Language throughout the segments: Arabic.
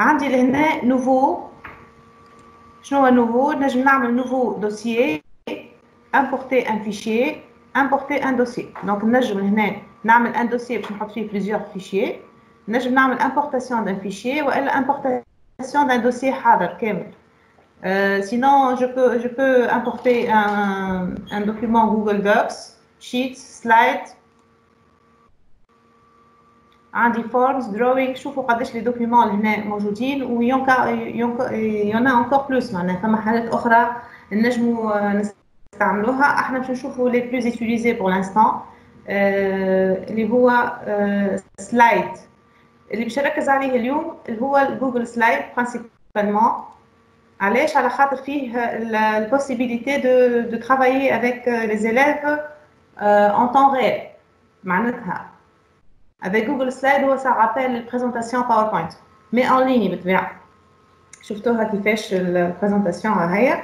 عندي لهنا نوفو شنو هو نوفو نجم نعمل نوفو دوسيي importer un fichier importer un dossier donc نجم هنا نعمل un dossier باش نحط فيه plusieurs fichiers نجم نعمل importation d'un fichier والا importation d'un dossier حاضر كامل Euh, sinon, je peux, je peux importer un, un, document Google Docs, Sheets, Slides, عندي forms, drawing شوفوا قداش les documents هنا موجودين il y en a encore plus معناها فما حالات أخرى نجموا نستعملوها. إحنا باش نشوفوا les plus utilisés pour l'instant اللي هو Slides اللي باش نركز عليه اليوم اللي هو ال Google Slides principalement علاش؟ على خاطر فيه ال possibilité de de travailler avec les élèves en temps réel معناتها avec Google Slide هو ça rappelle ال présentation PowerPoint mais en ligne بالطبيعه شفتوها كيفاش ال présentation هي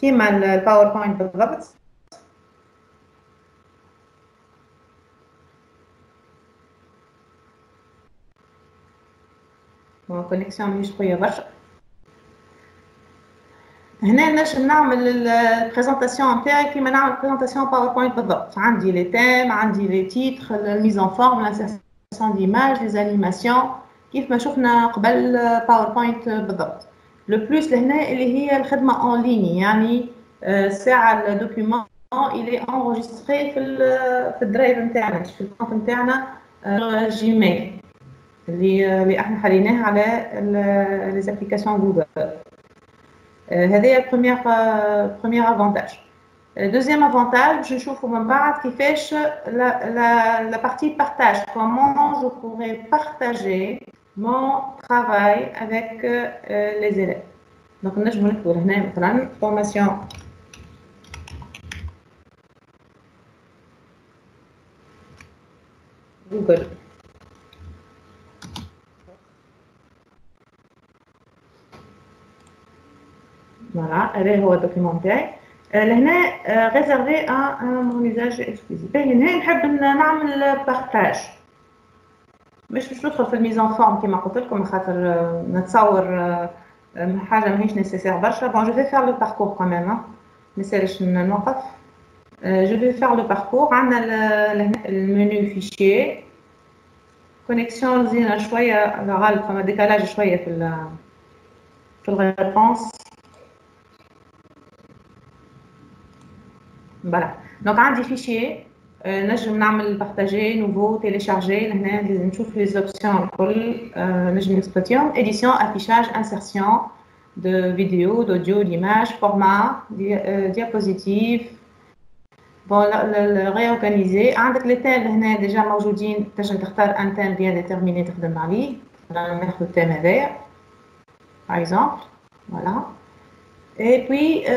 كيما ال PowerPoint بالضبط connexion مش قويه برشا هنا نجم نعمل ال présentation نتاعي كيما نعمل présentation PowerPoint بالضبط عندي les thèmes عندي les titres ال mise en forme l'insertion d'images les animations كيف ما شفنا قبل PowerPoint بالضبط. le plus لهنا اللي هي الخدمه en ligne يعني ساعة ال document الي enregistré في في ال Drive نتاعنا في ال compte نتاعنا Gmail اللي اللي إحنا حليناه على les applications Google هذه première premier avantage deuxième avantage باش نشوفوا من بعد كيفاش la la la partie partage comment je pourrais partager mon travail avec les élèves donc نجمو نكتبو هنا مثلا formation Google voilà هذا هو ال document تاعي لهنا réservé à mon usage exclusif هنا نحب نعمل partage مش باش ندخل في ال mise en forme كيما قلت لكم خاطر نتصور حاجة ماهيش nécessaire برشا. bon je vais faire le parcours quand même ما يسالش نوقف. je vais faire le parcours عندنا ال menu fichier connexion زينة شوية غالب فما décalage شوية في في ال réponse voilà donc عندي fichier نجم نعمل partager nouveau télécharger لهنا نشوف les options الكل نجم نكسبلوتيهم édition affichage insertion de vidéo d'audio d'image format diapositive bon réorganiser عندك les thèmes هنا déjà موجودين تنجم تختار un thème bien déterminé تخدم عليه ناخذ ال thème هذايا par exemple voilà et puis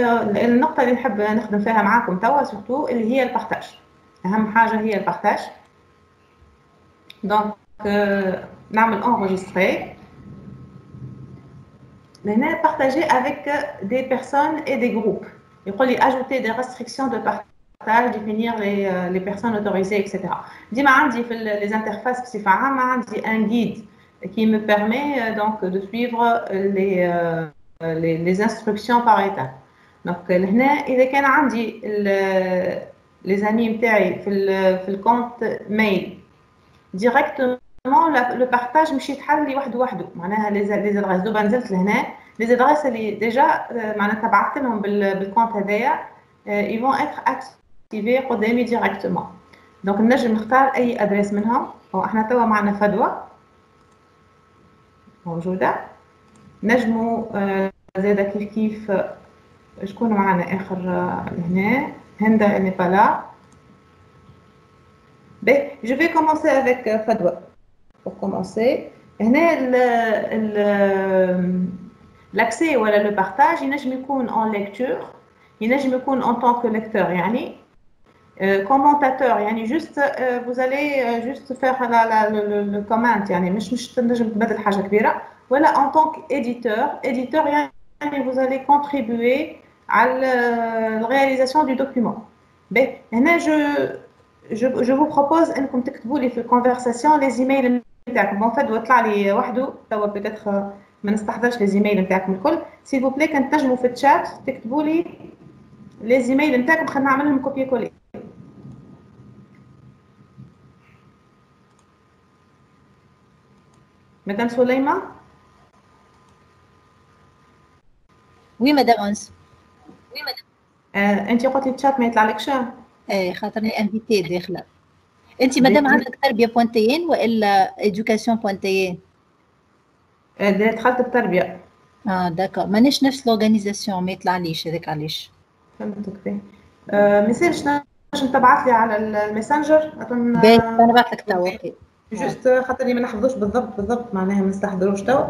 النقطة اللي نحب نخدم فيها معاكم توا surtout اللي هي ال partage أهم حاجة هي ال partage donc نعمل enregistrer هنا partager avec des personnes et des groupes يقول لي ajouter des restrictions de partage définir les, les personnes autorisées etc ديما عندي في les interfaces بصفة عامة عندي un guide qui me permet donc de suivre les les, les instructions par étape donc هنا إذا كان عندي لي زامي نتاعي في ال في الكونت ميل ديريكتومون le partage مشي يتحل لي وحده. وحده معناها les les adresses دوب ما نزلت لهنا les adresses اللي déjà معناتها بعثت لهم بال compte هذايا ils vont être activés قدامي directement donc نجم نختار أي adresse منهم. إحنا توا معنا فدوى. موجوده نجموا زاده كيف كيف شكون معنا آخر هنا؟ هندا n'est pas là ben je vais commencer avec فدوى pour commencer. هنا ال l'accès ولا le partage ينجم يكون en lecteur ينجم يكون tant que lecteur يعني commentateur يعني vous allez juste faire la, la, le, le comment يعني مش مش تنجم تبدل حاجة كبيرة. ولا en tant qu'éditeur éditeur يعني vous allez contribuer à la réalisation du document. Ben هنا je je je vous propose انكم تكتبوا لي في ال conversation les emails نتاعكم en fait وطلع لي وحده. توا peut-être ما نستحضرش les emails نتاعكم الكل. s'il vous plaît كان تنجموا في الشات تكتبوا لي les emails نتاعكم خلينا نعمل لهم copier-coller madame سليمة oui madame انس oui madame آه، انت قلتي الشات ما يطلعلكش إيه خاطرني invitée داخلة. انت مدام عندك تربية point tn وإلا éducation point tn؟ دخلت التربيه آه d'accord. مانيش نفس l'organisation ما يطلعليش هذاك علاش؟ فهمتك فيه. آه message نجم تبعث لي على ال Messenger أظن أنا نبعث لك توا OK. juste خاطرني ما نحفظوش بالضبط بالضبط معناها ما نستحضروش توا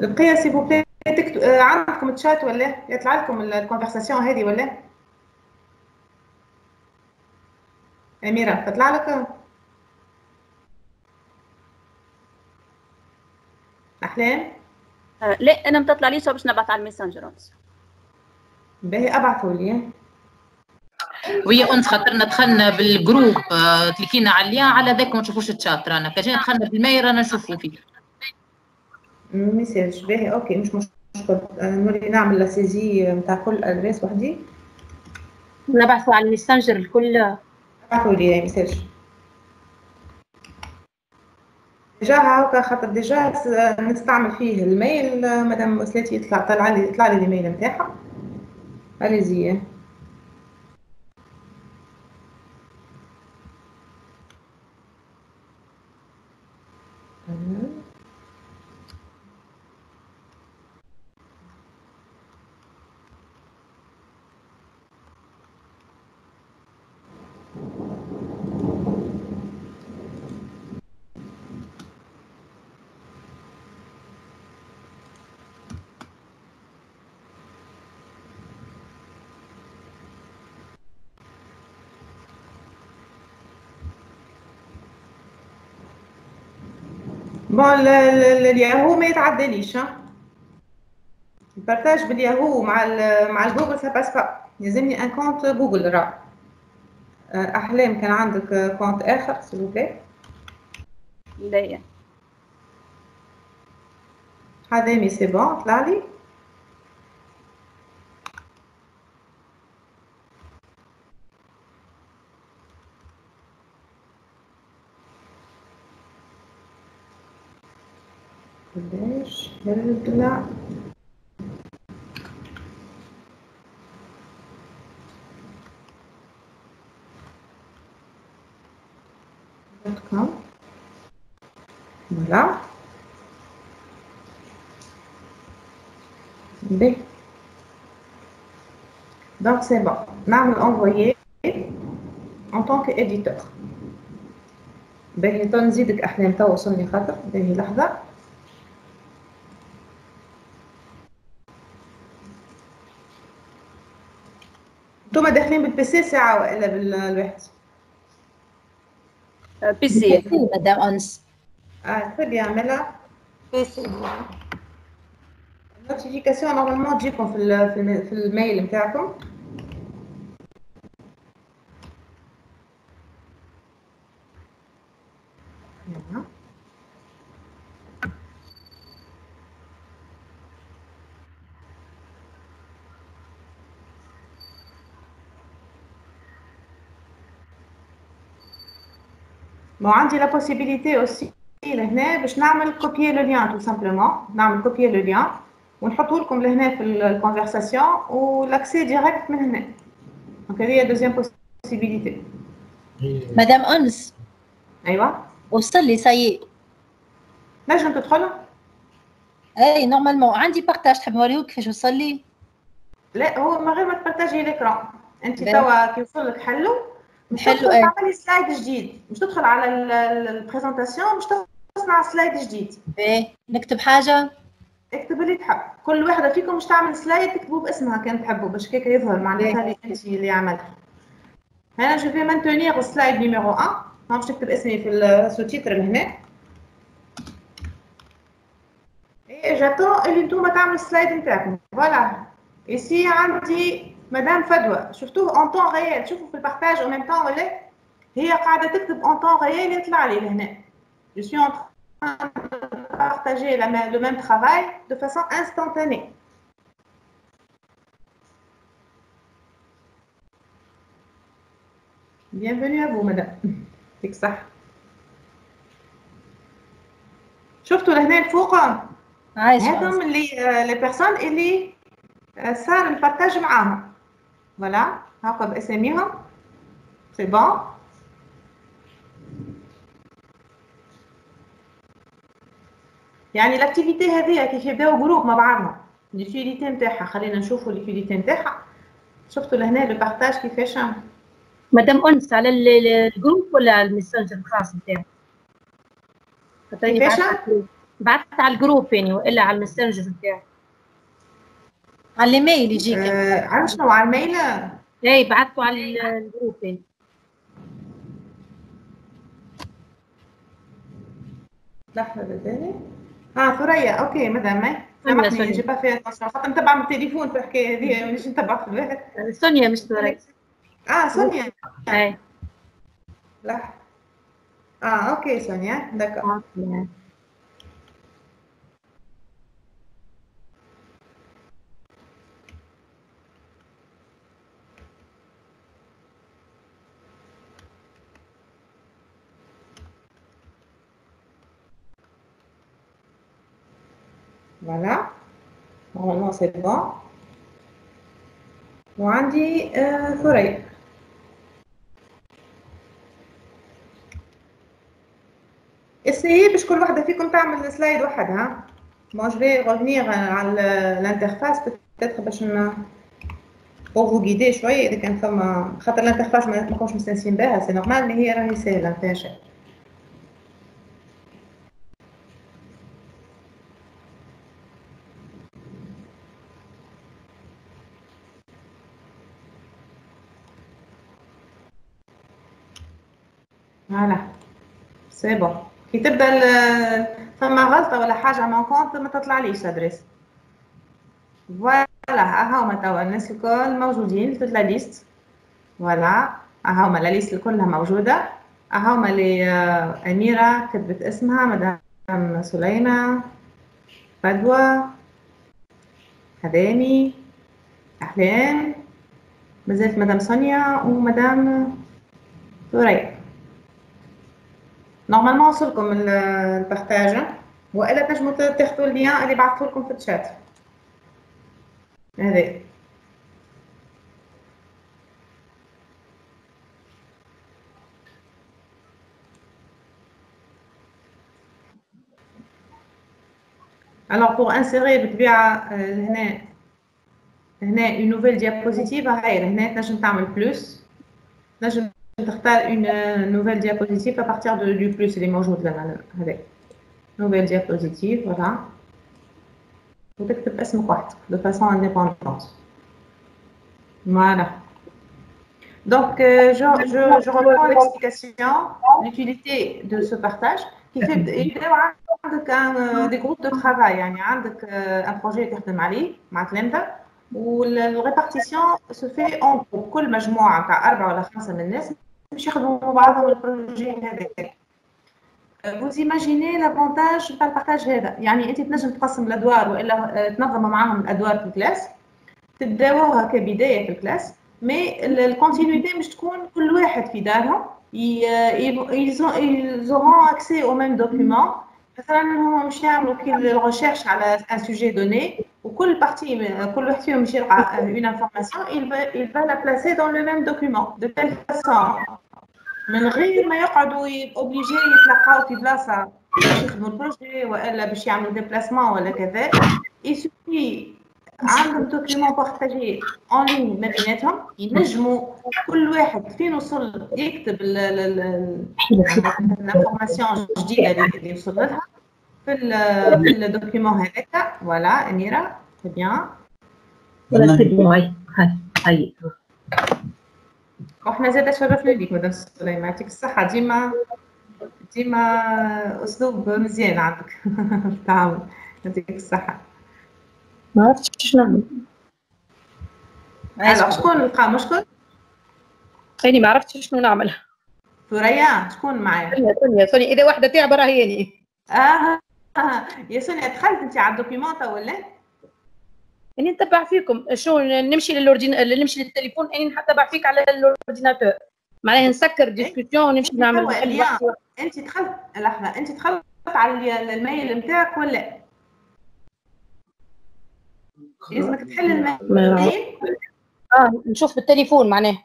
البقيه سي بلي تكتب آه عندكم تشات ولا يطلع لكم الكونفرساسيون هذه ولا أميرة تطلع لك؟ أحلام؟ آه لا أنا ما تطلعليش باش نبعث على الميسنجر. باهي أبعثوا لي. وهي أنت خاطرنا دخلنا بالجروب آه، تلكينا عليها على ذاك ما نشوفوش الشات رانا. كان دخلنا بالماي رانا نشوفوا فيه. message باهي. OK مش مشكل. نولي نعمل la saisie نتاع كل adresse وحدي. نبعثوا على ال Messenger الكل. ابعثوا لي message déjà هاكا خاطر déjà نستعمل فيه ال mail. مادام وصلتي يطلع طلع لي يطلع لي الايميل نتاعها اليزي Bon ال Yahoo ما يتعدليش ال partage بال Yahoo مع مع ال Google ça passe pas يلزمني un compte Google راه أحلام كان عندك compte آخر s'il vous plaît لا هذا mais c'est bon طلع لي؟ قداش هرب comme voilà ب donc c'est bon نعمل envoyer en tant qu'éditeur باهي تو نزيدك احلام تو وصلني خاطر باهي لحظه داخلين بال PC ساعة ولا بالواحد؟ PC مدام أنس. آه très bien ملا PC ال notification normalement تجيكم في في ال mail نتاعكم Bon عندي la possibilité aussi لهنا باش نعمل copier le lien tout simplement نعمل copier le lien ونحطو لكم لهنا في ال conversation وال accès direct من هنا. Donc هذه deuxième possibilité مدام انس ايوا وصل لي ساي نجم تدخل؟ أي normalement عندي partage تحب نوريوك كيفاش وصل لي؟ لا هو من غير ما تبارتاجي l'écran أنت توا كي وصل لك حلو. تدخل إيه تعملي slide جديد. مش تدخل على ال présentation مش تصنع slide جديد. باهي نكتب حاجة؟ اكتب اللي تحب. كل واحدة فيكم مش تعمل slide تكتبوا باسمها كان تحبوا باش كيك يظهر معناتها اللي انت اللي عملتها هنا je vais maintenir slide numéro 1 ما باش نكتب اسمي في ال sous-titre لهنا j'attends اللي نتوما تعملوا ال slide نتاعكم voilà Ici عندي مدام فدوى شفتوه en temps réel شوفوا في ال partage au même temps ولا هي قاعدة تكتب en temps réel يطلع لي لهنا je suis en partager la même- le même travail de façon instantanée. Bienvenue à vous, madame. يعطيك الصحة. شفتوا لهنا الفوق عايش هذم اللي les personnes اللي آه، صار ال partage معاهم voilà هاكا باساميهم c'est bon يعني ال activité هذه كيف يبداو groupe مع بعضهم ال utilité نتاعها. خلينا نشوفوا ال utilité نتاعها. شفتوا لهنا le partage كيفاش مدام انس على ال- ال- ال groupe ولا على ال Messenger الخاص نتاعك؟ كيفاش؟ بعثت على- بعثت على ال groupe يعني وإلا على ال Messenger نتاعك. على الايميل يجيك. آه شنو على ال mail؟ اي بعثته على ال- ال groupe. لحظة بالتالي آه ثريا. OK مدام سامحني. j'ai pas fait attention خاطر نتبع من التليفون في الحكاية هذه مانيش نتبع في الواحد سونيا مش ثريا. آه سونيا. اي لحظة آه أوكي سونيا. داكور. Voilà. Normalement, c'est bon. وعندي ثريا essayez باش كل واحدة فيكم تعمل slide وحدها. Moi, je vais revenir على l'interface peut-être باش pour vous guider شوية إذا كان فما خاطر ال interface ما كنتش مستانسين بها c'est normal اللي هي راهي سهلة ما فيهاش شيء. Voilà c'est bon كي تبدا فما غلطه ولا حاجة ما كونت ما تطلعليش adresse voilà ها هما توا الناس الكل موجودين la liste voilà ها هما la liste كلها موجوده ها هما اللي اميره كتبت اسمها مدام سليمه فدوى هدامي احلام مازالت مدام سونيا ومدام ثريا normalement وصلكم ال- partage والا تنجموا تاخذوا ال lien اللي بعثته لكم في الشات هذا pour insérer بالطبيعة آه، هنا هنا une nouvelle diapositive هاي هنا تنجم تعمل بلوس تنجم تختار une euh, nouvelle diapositive à partir de, du plus اللي موجود لنا هذا nouvelle diapositive voilà وتكتب اسمك وحدك de façon indépendante voilà donc euh, je, je, je reprends l'explication l'utilité de ce partage qui fait يبداو عندك un, des groupes de travail يعني عندك euh, un projet تخدم عليه مع تلامذة والريبارتيسيون سو في اون جروب كل مجموعه تاع اربعه ولا خمسه من الناس باش يخدموا مع بعضهم ال projet هذاك vous imaginez l'avantage تاع ال partage هذا يعني أنت تنجم تقسم الأدوار وإلا آه، تنظم معاهم الأدوار في ال classe. تبداوها كبداية في ال classe. mais ال continuité مش تكون كل واحد في دارهم. ي- ils ils ont- ils auront accès au même document. مثلا هما مش يعملوا كي على un sujet donné وكل partie كل واحد فيهم مش يلقى une information il va il va la placer dans le même document. De telle façon من غير ما يقعدوا obligés يتلقاو في بلاصة. باش يخدموا ال projet وإلا باش يعملوا déplacement ولا كذا. il suffit عندهم document partagé en ligne ما بيناتهم ينجموا كل واحد فين وصل يكتب ال information الجديدة اللي اللي وصل لها. في ال- في ال document هذاك. voilà اميره très bien تبنوا هاي هاي هاي وإحنا زاد شرفنا بيك مدام سليمان يعطيك الصحة ديما ديما أسلوب مزيان عندك في التعامل يعطيك الصحة ما عرفتش شنو نعمل شكون لقى مشكل؟ خليني ما عرفتش شنو نعمل ثريا شكون معايا؟ سونيا سونيا سونيا اذا واحدة تعب راهي يعني آه. يا سونيا دخلت انت على ال document ولا؟ اني نتبع فيكم. شو نمشي لل ordinateur نمشي للتليفون. اني نتبع فيك على ال ordinateur. معناها نسكر discussion ونمشي نعمل أنت دخلت لحظة أنت دخلت على ال mail نتاعك ولا؟ لازمك تحل ال mail؟ آه نشوف بالتليفون معناها.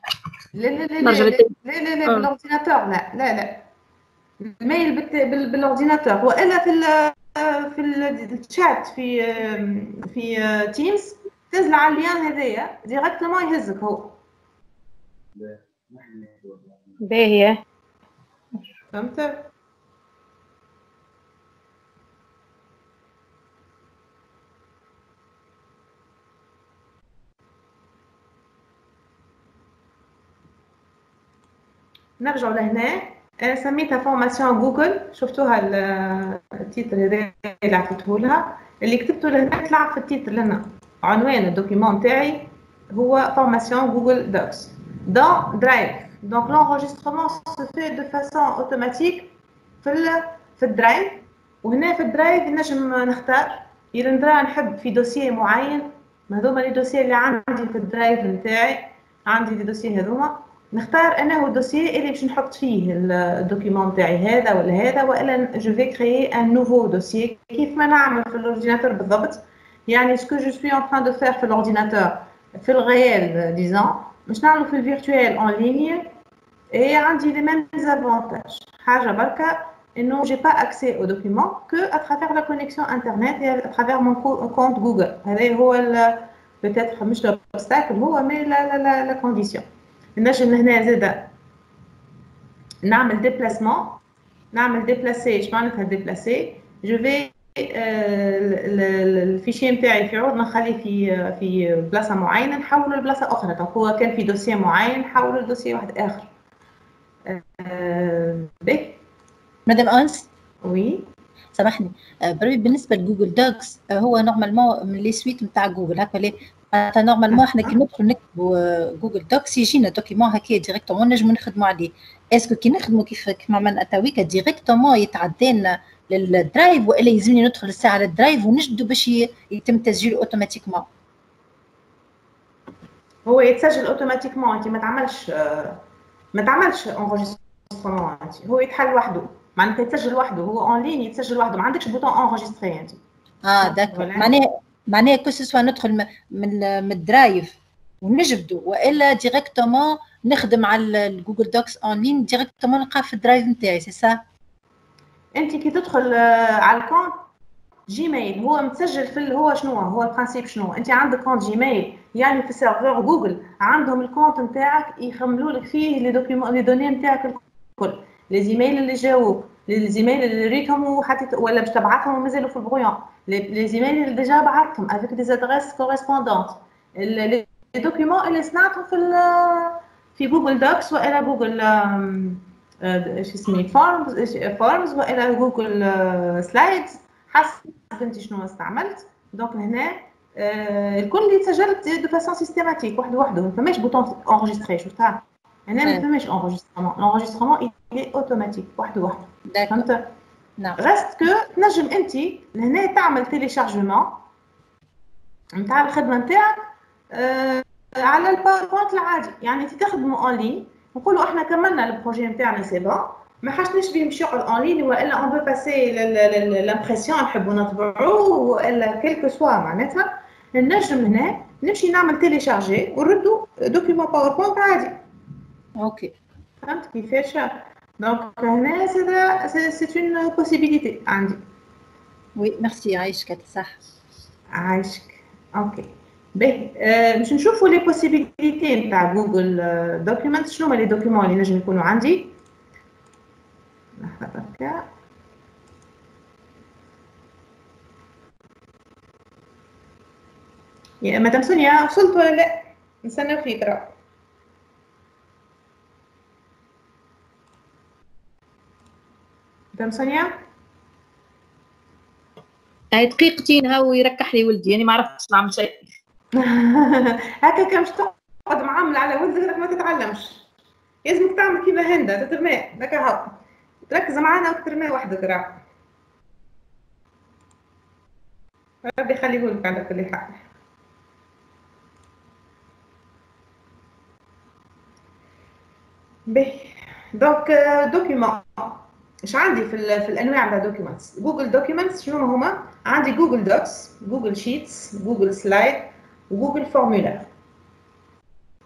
لا لا لا لا لا لا لا بال ordinateur لا لا لا. ال mail بال ordinateur. وإلا في في الشات في في Teams تنزل على ال lien هذايا directement يهزك هو. باهية فهمت؟ نرجع لهنا. أنا سميتها formation Google شفتوها ال titre هذا اللي عطيته لها. اللي كتبته لهنا طلع في ال titre لنا. عنوان ال document تاعي هو formation Google Docs dans Drive donc l'enregistrement se fait de façon automatique في في ال Drive وهنا في ال Drive نجم نختار. إذا ندرا نحب في dossier معين. هذوما les dossiers اللي عندي في ال Drive نتاعي. عندي دي دوسيي هذوما. نختار أنا هو ال dossier اللي باش نحط فيه ال document تاعي هذا ولا هذا وألا je vais créer un nouveau dossier كيف ما نعمل في ال ordinateur بالضبط. يعني ce que je suis en train de faire في ال ordinateur في ال réel disons باش نعملو في ال virtuel en ligne et عندي les mêmes avantages حاجة بركة إنه j'ai pas accès au document qu'à travers la connexion internet et à travers mon compte Google هذا هو peut-être مش l'obstacle هو mais la la la condition نجم هنا زاده نعمل déplacement نعمل déplacer اش معناتها déplacer je vais ال fichier نتاعي في عوض نخليه في في بلاصة معينة نحوله لبلاصة أخرى. donc هو كان في dossier معين نحوله ل dossier واحد آخر. بك. مدام انس oui سامحني. بربي بالنسبة ل Google Docs هو normalement من les suites نتاع جوجل. هكا معناتها normalement إحنا كي ندخل نكتبوا Google Docs يجينا document هكا directement نجمو نخدموا عليه. est-ce que كي نخدموا كيف كيما عملنا تويكا directement يتعدى لنا لل Drive وإلا يلزمني ندخل الساعة لل Drive ونجبدو باش يتم تسجيله automatiquement هو يتسجل automatiquement أنت ما تعملش ما تعملش enregistrement هو يتحل وحده. معناتها يتسجل وحده. هو en ligne يتسجل وحده. ما عندكش bouton enregistrer أنت. آه d'accord معناها معناها que ce soit ندخل من ال Drive ونجبدو وإلا directement نخدم على ال Google Docs en ligne directement نلقاه في ال Drive نتاعي سي سا أنت كي تدخل على ال compte Gmail هو متسجل في هو شنو؟ هو ال principe شنو؟ أنت عندك compte Gmail يعني في serveur Google عندهم ال compte نتاعك يخملوا لك فيه les documents les données نتاعك الكل les emails اللي جاوك. les emails اللي ريتهم وحطيت ولا باش تبعثهم ومازالوا في ال brouillon. les emails اللي déjà بعثتهم avec des adresses correspondantes les documents اللي صنعتهم في في Google Docs والا جوجل شو اسمه Forms Forms والا Google Slides حسب أنت شنو استعملت. donc هنا الكل يتسجلت de façon systématique واحد وحده. ما فماش bouton enregistrer شفتها؟ هنا ما فماش enregistrement ال enregistrement est automatique واحد وحده. فهمت نعم reste que تنجم انت لهنا تعمل téléchargement نتاع الخدمه نتاعك آه على ال PowerPoint العادي يعني انت تخدموا en ligne نقولوا إحنا كملنا ال projet نتاعنا c'est bon ما حاجناش بيه نمشيو en ligne والا on peut passer l'impression نحبوا نطبعوه والا quel que soit معناتها نجم هنا نمشي نعمل télécharger ونردو document PowerPoint عادي OK فهمت كيفاش donc هنا c'est c'est une possibilité عندي oui merci عايشك صح عايشك OK باهي باش نشوفوا les possibilités نتاع Google Document شنو هما les documents اللي نجم يكونوا عندي لحظه بركه يا مدام سونيا وصلت ولا لا نستناو فيك راه مدام سونيا هاي دقيقتين هاو يركح لي ولدي يعني ما عرفتش نعمل شيء. هكا كان تقعد معامل على ولدك ما تتعلمش. لازمك تعمل كيما هندا تترمى هكا هاو تركز معانا وترمى وحدك راه. ربي يخليه لك على كل حال. باهي دونك document إيش عندي في, في الأنواع تاع documents Google Documents شنو هما؟ عندي Google Docs Google Sheets Google Slides و Google Formulaire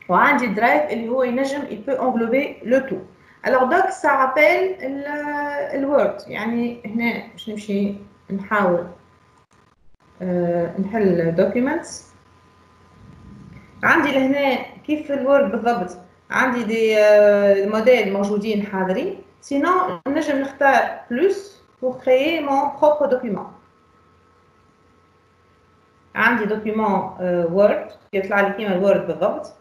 وعندي Drive اللي هو ينجم يبو englober le tout alors donc ça rappelle ال Word يعني هنا باش نمشي نحاول أه نحل documents عندي لهنا كيف ال Word بالضبط. عندي des modèles موجودين حاضرين. sinon نجم نختار plus pour créer mon propre document. عندي document Word يطلع لي كيما ال Word بالضبط.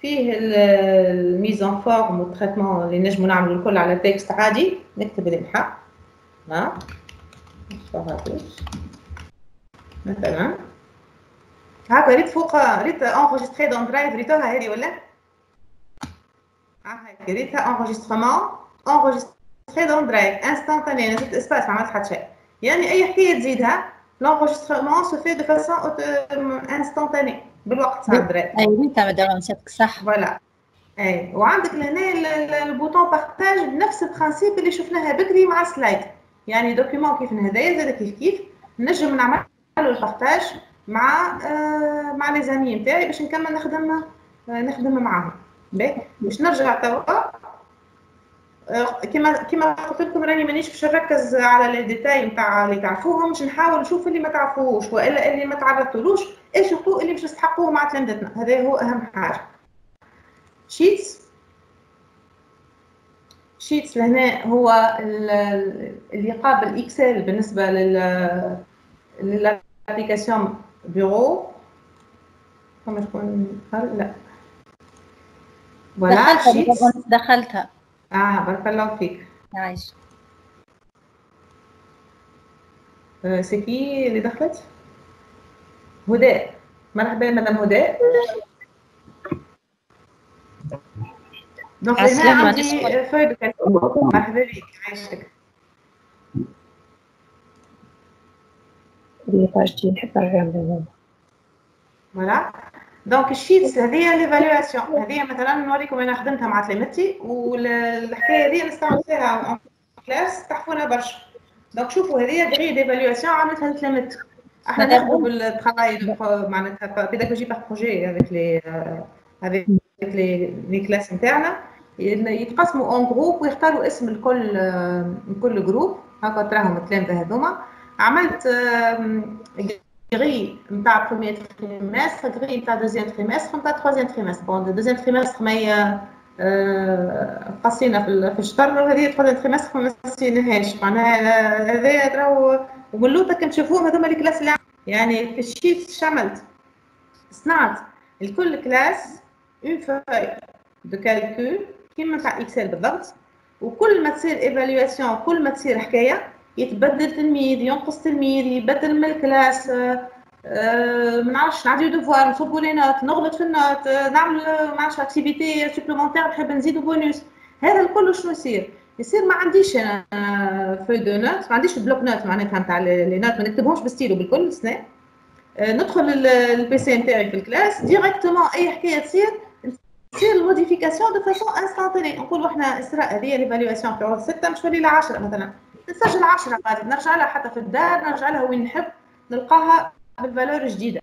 فيه ال mise en forme وال traitement اللي نجمو نعملو الكل على texte عادي نكتب الامحاء مثلا. هاكا ريت فوق ريت enregistré dans Drive ريتوها هذه ولا؟ ها هاكا ريتها enregistrement enregistré dans Drive instantané نزلت espace ما عملت حتى شيء يعني اي حكايه تزيدها l'enregistrement se fait de façon instantanée. بالوقت تاع ال Drive اي تاع مدام نسيتك صح voilà اي وعندك لهنا ال bouton partage بنفس ال principe اللي شفناها بكري مع Slides يعني document كيف هذايا زاد كيف كيف نجم نعمل ال partage مع آه مع les amis نتاعي باش نكمل نخدم آه نخدم معاهم باش نرجع توا كما كما قلت لكم راني مانيش باش نركز على les détails نتاع اللي تعرفوهم باش نحاول نشوف اللي ما تعرفوهوش وإلا اللي ما تعرضتولوش et surtout اللي باش نستحقوه مع تلامذتنا. هذا هو أهم حاجة. Sheets Sheets لهنا هو اللي قابل Excel بالنسبة لل لل applications bureau فما شكون لا. Voilà دخلتها. دخلتها آه بارك الله فيك عايش آه c'est qui اللي دخلت؟ هداء. مرحبا مدام هداء. donc هنا عندي feuille مرحبا بك عايشك اللي نحب نرجع voilà donc ال Sheets هذه l'évaluation هذه مثلا نوريكم أنا خدمتها مع تلامذتي والحكاية هذه نستعمل فيها en classe تحفونا برشا. donc شوفوا هذه des grilles d'évaluation عملتها لتلامذتي أحنا ناخذوا بال travail معناتها pédagogie par projet avec les avec les les classes نتاعنا يتقسموا en groupes ويختاروا اسم الكل كل groupe هكا تراهم التلامذه هذوما. عملت grille نتاع premier trimestre grille نتاع deuxième trimestre نتاع troisième trimestre bon deuxième trimestre ما قصينا في الشهر هذه troisième trimestre ما قصيناهاش معناها هذايا راهو كنت تشوفوهم هذوما ال classe اللي يعني في ال Sheet شملت صنعت لكل classe une feuille de calcul كيما تاع Excel بالضبط وكل ما تصير évaluation كل ما تصير حكايه يتبدل تلميذ ينقص تلميذ يبدل من ال classe أه ما نعرفش نعديو devoir نصبوا les notes نغلط في ال note أه نعمل ما نعرفش activité supplémentaire نحب نزيدو بونوس هذا الكل شنو يصير؟ يصير ما عنديش أنا feuille de notes ما عنديش bloc-notes معناتها نتاع les notes ما نكتبهمش بستيلو بالكل سنة. ندخل ال PC نتاعي في ال classe directement أي حكاية تصير تصير ال modification de façon instantanée نقولوا إحنا إسراء هذه l'évaluation في 6 مش ل 10 مثلا. نسجل 10 غادي نرجع لها حتى في الدار نرجع لها وين نحب نلقاها بال valeur جديدة.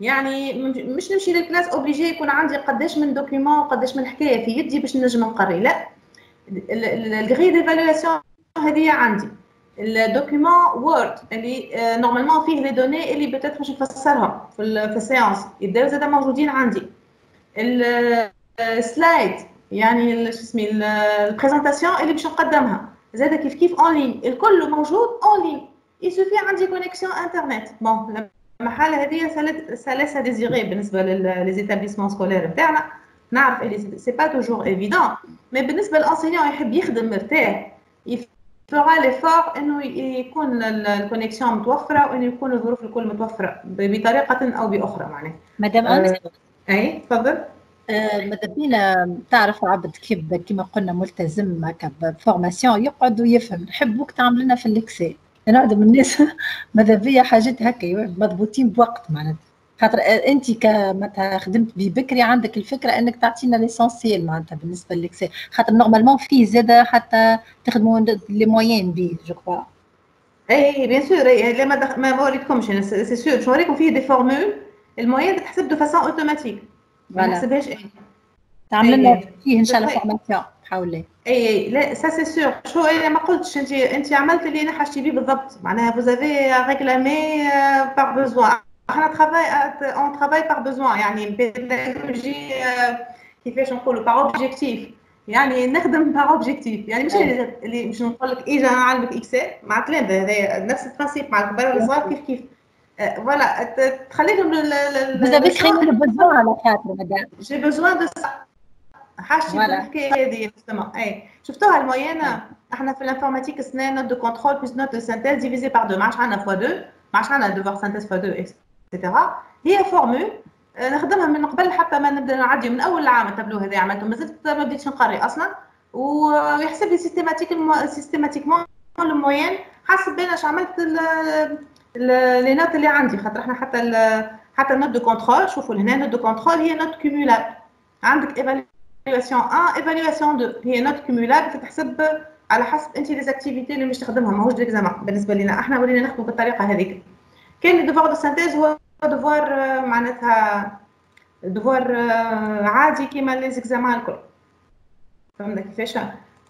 يعني مش نمشي لل classe obligé يكون عندي قداش من document وقداش من حكاية في يدي باش نجم نقري. لا. ال grille d'évaluation هذه عندي. ال document Word اللي normalement فيه les données اللي بتات باش نفسرهم في ال séance يبداو زاد موجودين عندي. ال Slides يعني شو اسمي ال présentation اللي باش نقدمها. زاد كيف كيف en ligne الكل موجود en ligne il suffit عندي connexion internet bon المحاله هذه ça laisse à désirer بالنسبة ل les établissements scolaires نتاعنا نعرف اللي c'est pas toujours évident mais بالنسبة لل enseignant يحب يخدم مرتاح. faudra il faut إنه يكون ال connexion متوفرة وإنه يكون الظروف الكل متوفرة بطريقة أو بأخرى معناها. مدام أنس. أي تفضل. ماذا بينا؟ تعرف عبد كيف كما قلنا ملتزم هكا ب formation يقعد ويفهم. نحبوك تعمل لنا في ال Excel أنا من الناس ماذا بيا حاجات هكا مضبوطين بوقت معناتها. خاطر أنت كمعناتها خدمت ببكري عندك الفكرة أنك تعطينا l'essentiel معناتها بالنسبة لل Excel خاطر normalement فيه زاده حتى تخدموا les moyennes puis je crois اي bien sûr لا ما. ما وريتكمش. c'est sûr نوريكم فيه des formules ال moyenne تتحسب de façon automatique ما نحسبهاش. أنا تعمل لنا فيه إن شاء الله formation حولي اي اي لا ça c'est sûr شو أنا ما قلتش. أنت أنت عملت اللي أنا حاجتي بيه بالضبط. معناها vous avez réclamé par besoin إحنا travaille on travaille par besoin يعني pédagogie كيفاش نقولوا par objectif يعني نخدم par objectif يعني مش اللي مش نقول لك اجا نعلمك Excel مع تلامذه هذايا نفس ال principe مع الكبار والصغار كيف كيف voilà تخليهم vous avez créé le besoin على خاطر مدام الحكاية هذه justement اي شفتوها ال moyenne؟ إحنا في ال informatique c'est la note de contrôle plus note de synthèse divisé par deux ما عادش عندنا fois deux ما عادش عندنا devoir synthèse fois deux et cetera هي formule نخدمها من قبل حتى ما نبدأ نعدي. من أول عام التابلو هذا عملته. مازلت ما بديتش نقري أصلا. ويحسب لي systématique systématiquement ال moyenne حسب أنا اش عملت les notes اللي عندي خاطر إحنا حتى حتى notes de contrôle شوفوا هنا note de contrôle هي note cumulable عندك évaluation 1 évaluation 2 هي note cumulable تتحسب على حسب أنت les activités اللي مش تخدمها ماهوش d'examen بالنسبة لنا. إحنا ولينا نخدموا بالطريقة هذيك. كان ال devoir de synthèse هو devoir معناتها devoir عادي كيما les examens الكل. فهمنا كيفاش؟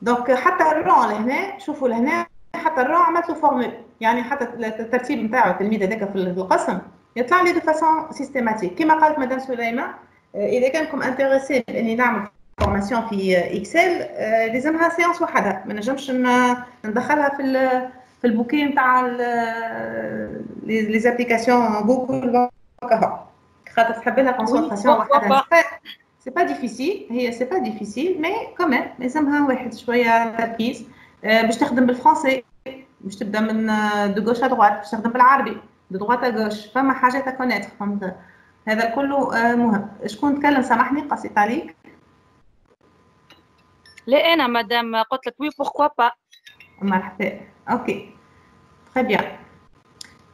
donc حتى ال rang لهنا شوفوا لهنا حتى ال rang عملت له formule يعني حتى الترتيب نتاعو التلميذ هذاك في القسم يطلع لي de façon systématique كما قالت مدام سليمة إذا كانكم intéressés بأني نعمل formation في Excel لازمها séance وحدها. ما نجمش ندخلها في في ال bouquet نتاع les applications Google وكها خاطر تحب لها concentration وحدها. c'est pas difficile هي c'est pas difficile mais كمان لازمها واحد شوية تركيز باش تخدم بالفرنسي. باش تبدا من de gauche à droite باش تخدم بالعربي. de droite à gauche فما حاجات connaître فهمت؟ هذا كله مهم. شكون تكلم؟ سامحني قصيت عليك لا أنا مدام قلت لك oui pourquoi pas مرحبا. OK très bien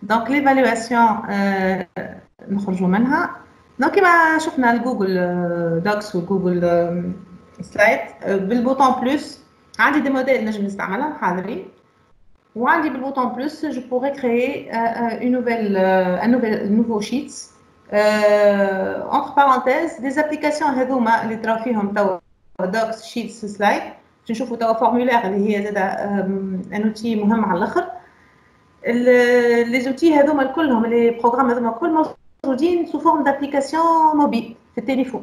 donc l'évaluation نخرجوا منها. donc كيما شفنا ال Google Docs وال Google Slides بال bouton plus عندي des modèles نجم نستعملها حاضرين؟ وعندي بال bouton plus je pourrais créer une nouvelle un nouvelle nouveau Sheets entre parenthèses des applications هذوما اللي تراو فيهم توا Docs Sheets Slides باش نشوفوا توا formulaire اللي هي زاد un outil مهم على الآخر les outils هذوما كلهم les programmes هذوما كل موجودين sous forme d'application mobile في التليفون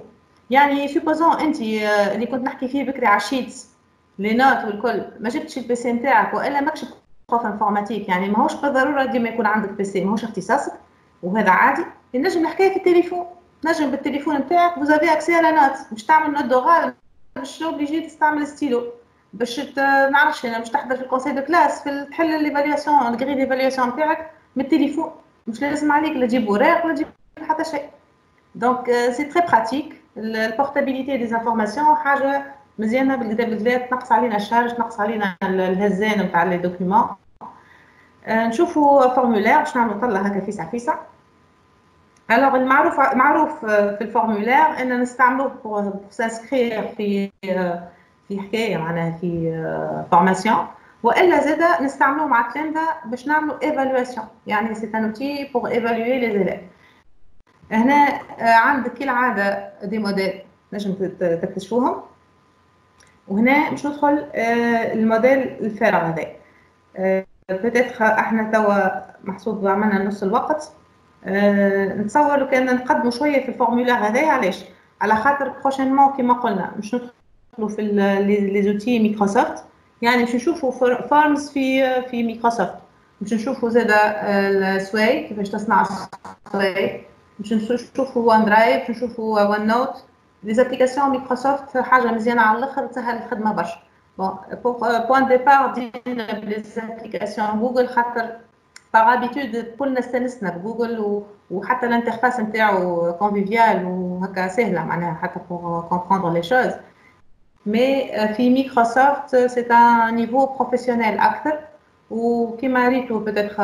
يعني supposons انت اللي كنت نحكي فيه بكري على ال Sheets les notes والكل ما جبتش ال PC نتاعك والا ماكش prof informatique يعني ماهوش بالضرورة ديما يكون عندك PC ماهوش اختصاصك وهذا عادي. نجم نحكي في التليفون نجم بالتليفون نتاعك vous avez accès à la note باش تعمل note d'oral pas obligé تستعمل ستيلو. باش نعرفش أنا باش تحضر في ال conseil de classe في تحل l'évaluation ال grille d'évaluation نتاعك من التليفون. مش لازم عليك لا تجيب وراق ولا تجيب حتى شيء. donc c'est très pratique ال portabilité des informations حاجة مزيانة بالقدا بالقدا تنقص علينا ال charge تنقص علينا الهزان نتاع les documents. نشوفوا formulaire باش نعملوا طله هكا فيسع فيسع. alors المعروف معروف في ال formulaire إن نستعملوه pour s'inscrire في في حكاية معناها في formation وإلا زاد نستعملوه مع التلامذه باش نعملوا évaluation يعني c'est un outil pour évaluer les élèves هنا عندك كالعاده des modèles نجم تكتشفوهم. وهنا باش ندخل الموديل الفارغ هذا peut-être إحنا توا محسوب عملنا نص الوقت. نتصور لو كان نقدموا شوية في ال formulaire هذا علاش؟ على خاطر prochainement كيما قلنا باش ندخلوا في les outils Microsoft يعني باش نشوفوا Forms في في مايكروسوفت باش نشوفوا زاد ال Sway كيفاش تصنع ال Sway باش نشوفوا OneDrive باش نشوفوا OneNote les applications Microsoft حاجة مزيانه على الآخر تسهل الخدمه برشا bon point de départ بدينا ب les applications Google خاطر par habitude كلنا استانسنا بجوجل وحتى ال interface نتاعو conviviale وهكا سهله معناها حتى pour comprendre les choses mais في Microsoft c'est un niveau professionnel أكثر وكما ريتو peut-être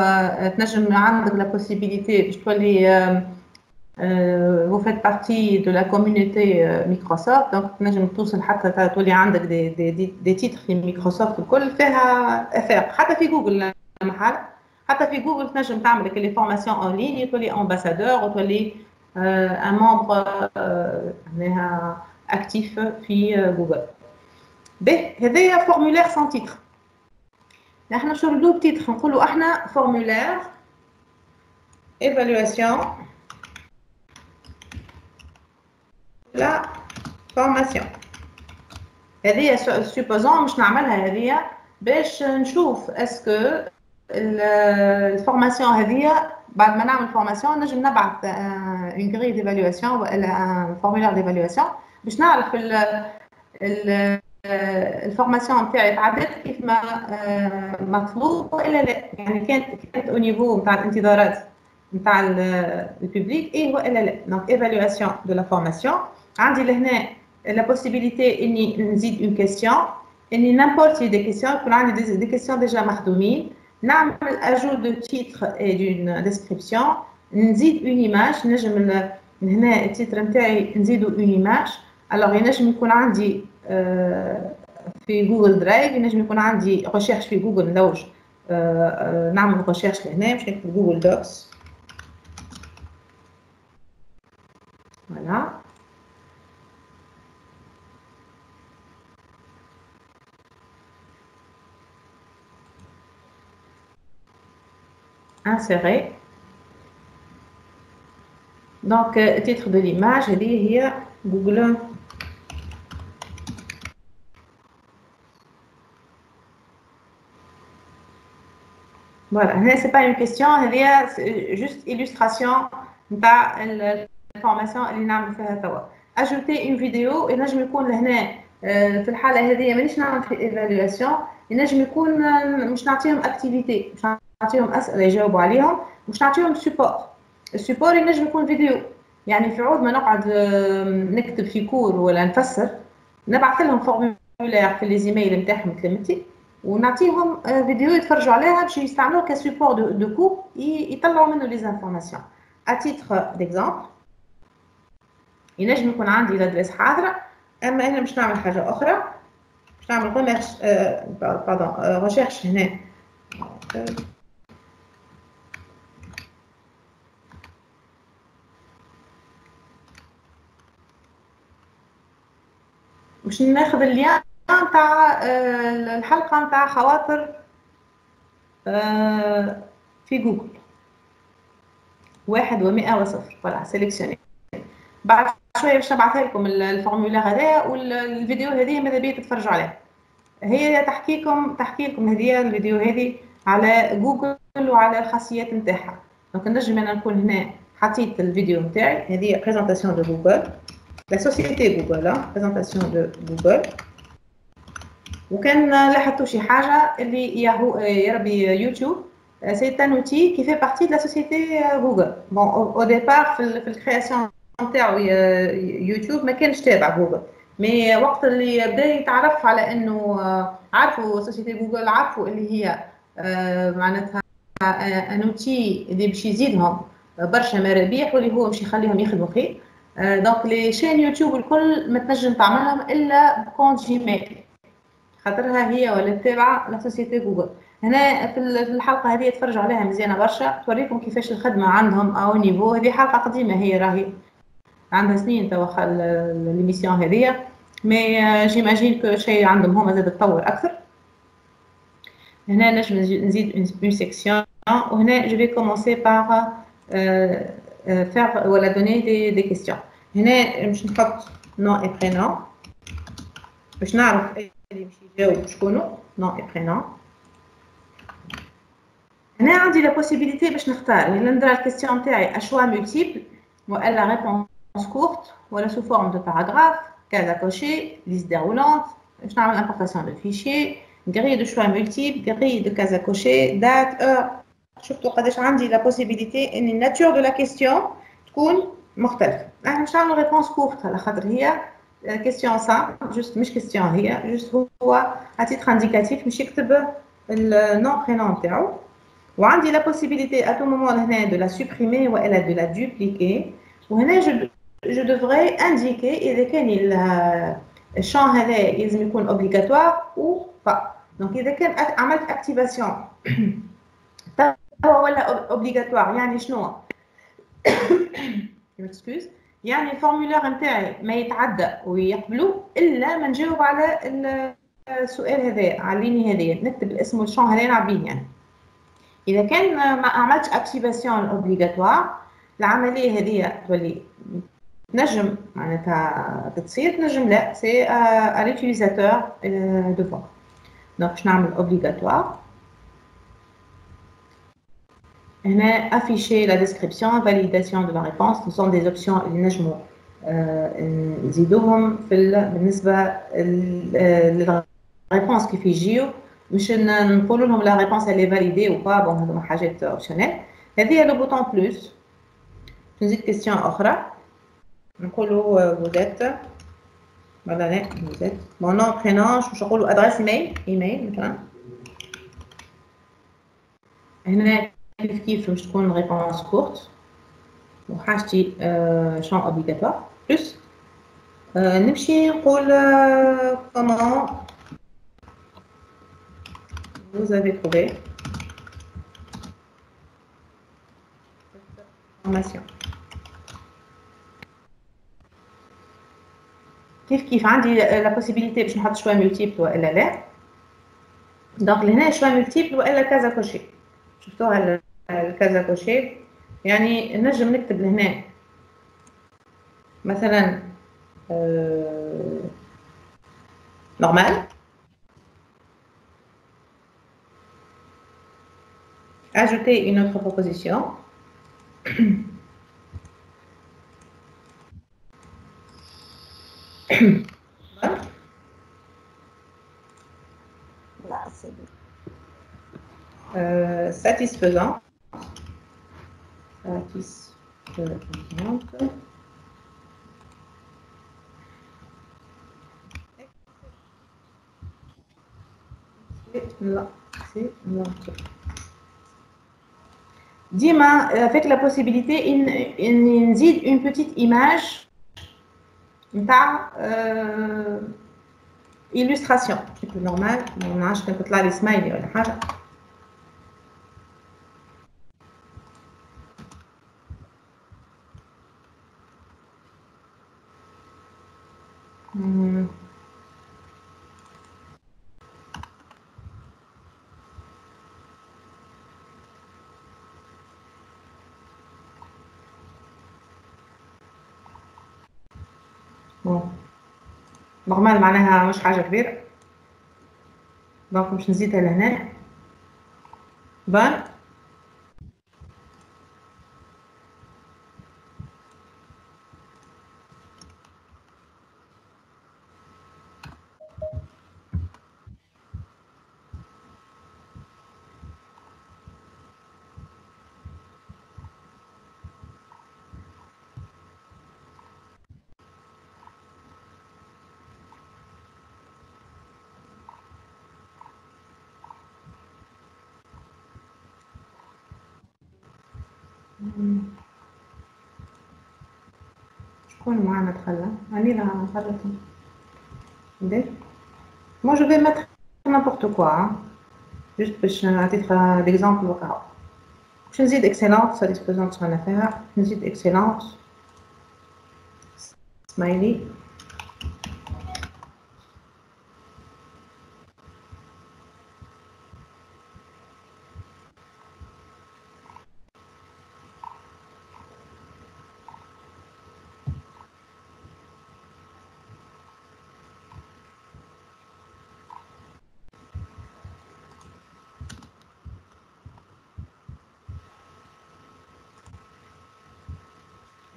تنجم عندك la possibilité باش تولي vous faites partie de la communauté Microsoft. Donc تنجم توصل حتى تولي عندك دي دي دي تيتر في مايكروسوفت الكل فيها افاق حتى في جوجل محل حتى في جوجل تنجم تعمل لك لي فورماسيون اون لين تولي امباسادور وتولي ان ممبر معناها اكتيف في جوجل به هذايا فورمولير سان تيتر نحن شو ردو بتيتر نقولوا إحنا فورمولير ايفالواسيون لا فورماسيون هذه supposons مش نعملها هذه باش نشوف est-ce que ال formation هذه بعد ما نعمل formation نجم نبعث une grille d'évaluation ولا formulaire d'évaluation باش نعرف ال formation نتاعي تعدت كيف ما مطلوب والا لا. يعني كانت كانت au niveau نتاع الانتظارات نتاع ال public إيه والا لا. donc évaluation de la formation عندي لهنا la possibilité إني نزيد une question إني n importer des questions يكون عندي des questions déjà مخدومين نعمل ajout de titre et d'une description نزيد une image نجم هنا ال titre نتاعي نزيدو une image alors ينجم يكون عندي في Google Drive ينجم يكون عندي recherche في Google donc نعمل recherche لهنا. باش نكتب Google Docs فوالا insérer. Donc, euh, titre de l'image, il est hier Google. Voilà, ce n'est pas une question, c'est juste illustration de l'information اللي نعمل فيها توا. Ajouter une vidéo ينجم يكون هنا في الحالة هذه مانيش نعمل في ايفالواسيون ينجم يكون مش نعطيهم اكتيفيتي مش نعطيهم اسئله يجاوبوا عليهم. مش نعطيهم support ال support ينجم يكون فيديو يعني في عوض ما نقعد نكتب في cours ولا نفسر. نبعث لهم formulaire في les e-mails نتاعهم كلمتي ونعطيهم فيديو يتفرجوا عليها باش يستعملوه ك support de, de cours يطلعوا منه les informations à titre d'exemple ينجم يكون عندي l'adresse حاضرة. أما أنا مش نعمل حاجة أخرى مش نعمل remerche pardon recherche هنا. باش ناخذ ال lien تاع الحلقة نتاع خواطر في جوجل. واحد ومئة وصفر. voilà sélectionné بعد شوية باش نبعثها لكم ال formulaire هذايا والفيديو هذه ماذا بيا تتفرجوا عليها هي تحكيكم تحكي لكم هذه الفيديو هذه على جوجل وعلى الخاصيات نتاعها. donc نجم أنا نكون هنا حطيت الفيديو نتاعي. هذه présentation de Google la société Google présentation de Google وكان لاحظتوا شي حاجة اللي ياهو يا ربي YouTube c'est un outil qui fait partie de la société Google bon au départ في ال création نتاعو يوتيوب ما كانش تابع Google mais وقت اللي بدأ يتعرف على إنه عرفوا société Google عرفوا اللي هي معناتها un outil اللي باش يزيدهم برشا مرابيح واللي هو باش يخليهم يخدموا خير donc les chaînes YouTube الكل ما تنجم تعملهم إلا ب compte Gmail خاطرها هي ولات تابعه la société Google. هنا في الحلقة هذه تفرجوا عليها مزيانة برشا. توريكم كيفاش الخدمة عندهم au niveau. هذه حلقة قديمة هي راهي. عندها سنين توا l'émission هذه mais j'imagine que شيء عندهم هما زاد تطور أكثر. هنا نجم نزيد une section وهنا je vais commencer par faire ou là donner des, des questions. هنا باش نحط nom et prénom باش نعرف اللي باش يجاوب شكونو nom et prénom هنا عندي la possibilité باش نختار الا ندير ال question نتاعي à choix multiples والا réponse courte ولا sous forme de paragraphe case à cocher liste déroulante باش نعمل importation de fichiers grille de choix multiples, grille de cases à cocher, date, heure. شفتوا قداش عندي la possibilité ان ال nature de la question تكون مختلفه إحنا مش نعمل réponse courte على خاطر هي question simple juste مش question هي juste هو à titre indicatif مش يكتب ال nom prénom نتاعو وعندي la possibilité à tout moment هنا de la supprimer والا de la dupliquer وهنا je je devrais indiquer اذا كان الشان هذا يلزم يكون obligatoire ou pas donc اذا كان عملت activation هو ولا obligatoire يعني شنو؟ excuse يعني ال formulaire نتاعي ما يتعدى ويقبلوا إلا ما نجاوب على السؤال هذا عليني هذايا نكتب الاسم والشون هذا نعبيه يعني. إذا كان ما عملتش activation obligatoire العملية هذه تولي تنجم معناتها تصير تنجم laisser à l'utilisateur deux fois donc باش نعمل؟ obligatoire هنا afficher la description validation de la réponse ce sont des options اللي نجمو نزيدوهم في بالنسبة لل réponse كيف يجيو مش نقولوا لهم la réponse اللي validée ou pas bon هذوما حاجات optionnelles هذه هي le bouton plus نزيد question أخرى نقولوا فوزيت فوالا لا فوزيت مون نون برينون باش نقولوا ادريس ايميل ايميل مثلا هنا كيف كيف باش تكون ريبونس كورت وحاجتي شون اوبليغاتوار بلس نمشي نقول كومون vous avez trouvé? Information. كيف كيف عندي لا بوسيبيليتي باش نحط شوية ملتيبل والا لا دونك لهنا شوية ملتيبل والا كذا كوشي شفتوها كذا كوشي يعني نجم نكتب لهنا مثلا نورمال ajouter une autre proposition euh, satisfaisant. Satisfaisante. Là, c'est Dima, avec la possibilité, il, il نزيد une petite image نتاع illustration بشكل نورمال ما نعرفش كان تطلع لي سمايلي ولا حاجة normal معناها مش حاجة كبيرة. donc باش نزيدها لهنا بان شكون معنا دخل راني لها خلت ندير Moi, je vais mettre n'importe quoi. Hein. Juste باش à titre d'exemple وقع. باش نزيد excellente satisfaisante sur l'affaire. نزيد excellente. Smiley.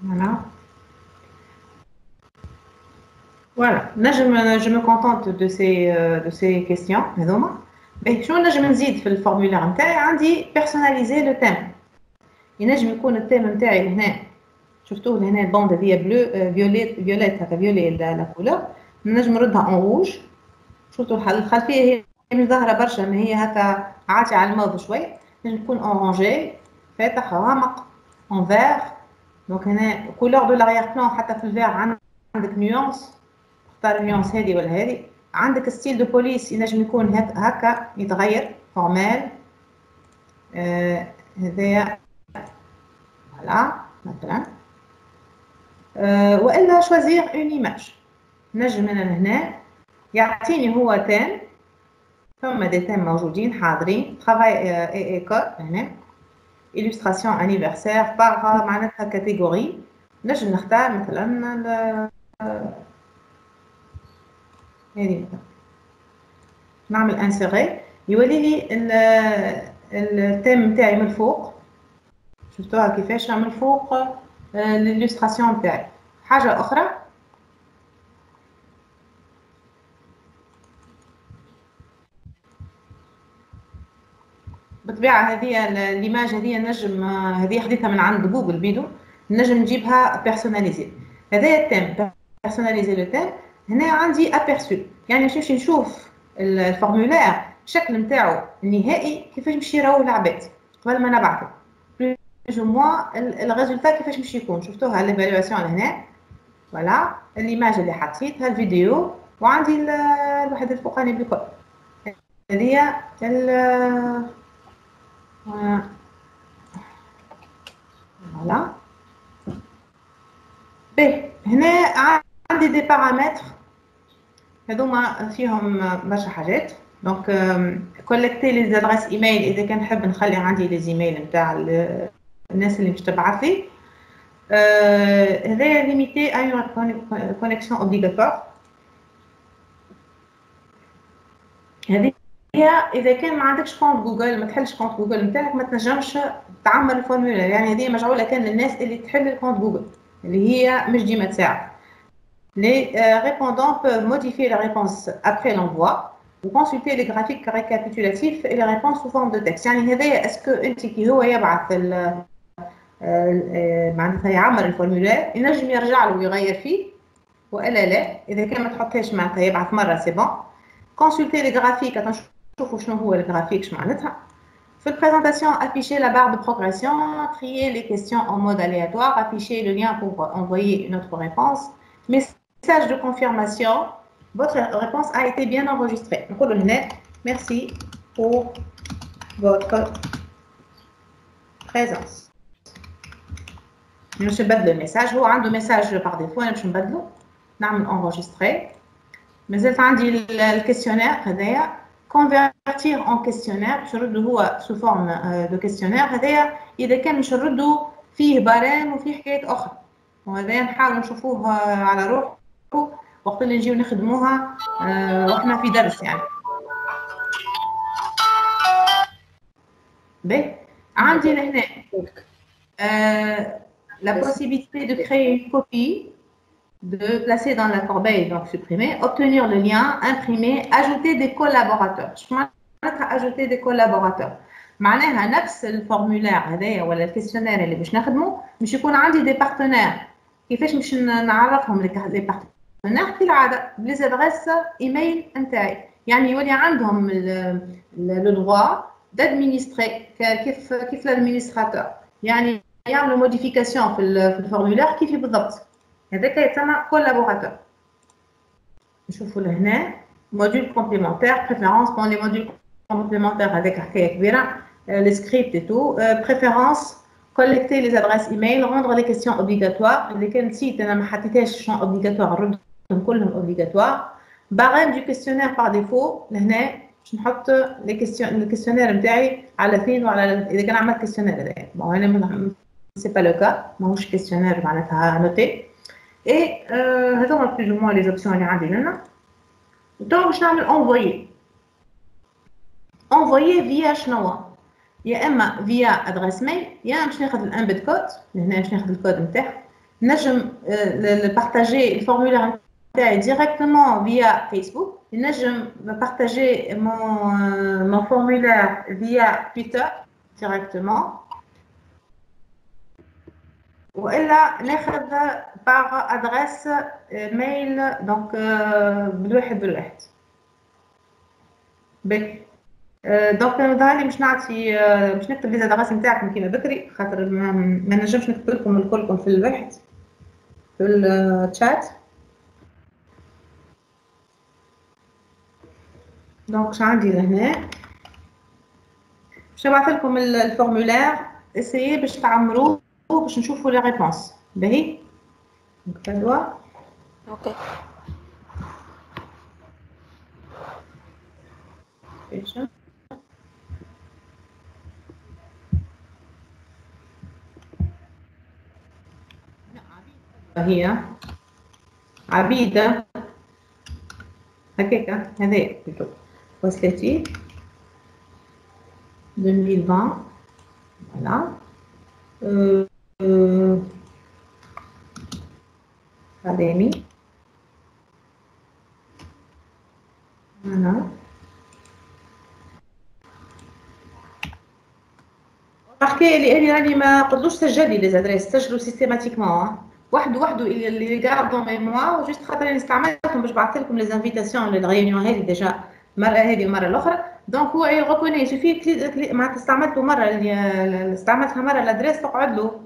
Voilà. Voilà. Là, je me, je me contente de ces, euh, de ces questions. هذوما باهي شنو نجم نزيد في ال formulaire نتاعي عندي personnaliser le thème ينجم يكون ال thème نتاعي لهنا شفتوه لهنا ال bande هذيا bleu violette violette هكا violet la couleur نجم نردها en rouge شفتوا الخلفيه هي مش ظاهرة برشا ما هي هكا عاتي على الموضوع شوي لازم تكون orangé فاتح غامق en vert donc هنا couleur de l'arrière-plan حتى في ال vert عندك nuances تختار ال nuance هذه ولا هذه عندك style de police ينجم يكون هكا يتغير formel آه هذايا voilà مثلا. آه وإلا choisir une image نجم من هنا. يعطيني هو thème ثم des thèmes موجودين حاضرين. travail et école هنا. Illustration anniversaire باغ معناتها catégorie نجم نختار مثلا هذه نعمل insérer يولي لي ال thème نتاعي من الفوق شفتوها كيفاش من الفوق ال illustration نتاعي حاجة أخرى بالطبيعة هذه l'image هذه نجم هذه خديتها من عند جوجل بيدو نجم نجيبها personnaliser هذا ال thème personnaliser le thème هنا عندي aperçu يعني باش نشوف ال formulaire الشكل نتاعو النهائي كيفاش باش يراو العباد قبل ما نبعثه plus ou moins ال résultat كيفاش باش يكون. شفتوها l'évaluation هنا. voilà l'image اللي حطيتها الفيديو. وعندي الواحد الفوقاني بالكل. هذه voilà باهي هنا عندي des paramètres هذوما فيهم برشا حاجات. donc collecter les adresses email إذا كان نحب نخلي عندي les emails نتاع الناس اللي مش تبعث لي هذايا limiter à connexion obligatoire هذه هي إذا كان ما عندكش compte Google ما تحلش compte Google. نتاعك ما تنجمش تعمل ال formulaire يعني هذه مجعولة كان للناس اللي تحل ال compte Google اللي هي مش ديما تساعد. Les euh, répondants peuvent modifier la réponse après l'envoi ou consulter les graphiques récapitulatifs et les réponses sous forme de. يعني هذايا est-ce que أنت كي هو يبعث معناتها يعمر ال formulaire ينجم يرجع له ويغير فيه؟ وإلا لا إذا كان ما تحطهاش معناتها يبعث مرة سي بون كونسلتي لي غرافيك نشوفوا شنو هو الجرافيك شنو معناتها في البرزنتاسيون afficher la barre de progression trier les questions en mode aléatoire afficher le lien pour envoyer une autre réponse message de confirmation votre réponse a été bien enregistrée نقول هنا merci pour votre présence باش نبدلو الميساج هو عنده ميساج بار ديفو انا باش نبدلو نعمل انغوجيستري مازالت عندي الكيستيونير هذايا convertir en questionnaire باش نردو هو sous forme de questionnaire هذايا إذا كان باش نردو فيه barème وفيه حكايات أخرى. وهذايا نحاول نشوفوه على روحه. وقت اللي نجيو نخدموها وإحنا في درس يعني. باهي عندي لهنا. La possibilité de créer une copie, de placer dans la corbeille, donc supprimer, obtenir le lien, imprimer, ajouter des collaborateurs. Je vais ajouter des collaborateurs. معناها نفس ال formulaire هذايا ولا ال questionnaire اللي باش نخدمه باش يكون عندي des partenaires كيفاش باش نعرفهم les partenaires كالعاده ب les adresses email نتاعي يعني يولي عندهم le droit d'administrer كيف كيف ال administrateur يعني يعملوا modification في ال formulaire كيف بالضبط هذاك يتسمى collaborateur نشوفوا لهنا modules complémentaires préférences bon les modules complémentaires هذاك حكاية كبيرة. les scripts et tout préférences collecter les adresses email rendre les questions obligatoires. اللي كان سيت أنا ما حطيتهاش شون obligatoires نردهم كلهم obligatoires barème du questionnaire par défaut. لهنا باش نحط les questions ال questionnaire نتاعي على فين وعلى إذا كان عملت questionnaire هذايا. Bon أنا c'est pas le cas. ماهوش questionnaire معناتها noté et هذوما plus ou moins les options اللي عندي لنا tout باش نعمل envoyer envoyer via شنو يا اما via adresse mail يا باش ناخذ ال embed code هنا باش ناخذ الكود نتاعها نجم partager ال formulaire نتاعي directement via Facebook نجم partager mon mon formulaire via Twitter directement والا ناخذ par adresse mail donc بالواحد بالواحد باهي آه، donc ظهر لي مش نعطي آه، مش نكتب les adresses نتاعكم كيما بكري خاطر ما, نجمش نكتب لكم الكلكم في الواحد في ال chat donc عندي لهنا؟ باش نبعث لكم ال formulaire essayez باش تعمروه باش نشوفوا les réponses باهي؟ Donc OK هي عبيدة هكاكا هذا وصلتي 2020 voilà. Académie voilà marquer اللي راني ما قلتلوش سجلي les adresses سجلوا systématiquement وحده وحده اللي قاعد dans mémoire juste خاطر أنا استعملتهم باش بعثت لكم les invitations لل réunion هذه déjà مره هذه ومره الاخرى donc هو يغوكوني سوفي كلي معناتها استعملته مره استعملتها مره ال adresse تقعد له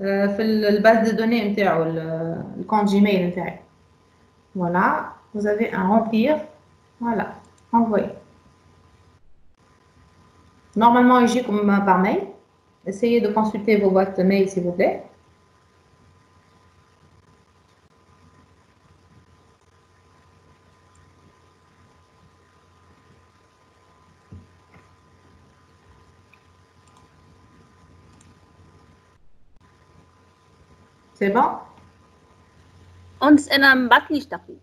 في الباز دو دوني نتاعو الكونت جيميل نتاعي فوالا vous avez à remplir voilà envoyer normalement يجيكم par mail essayez de consulter vos boîtes mail s'il vous plaît بون أنس أنا ما بعثليش تقريبا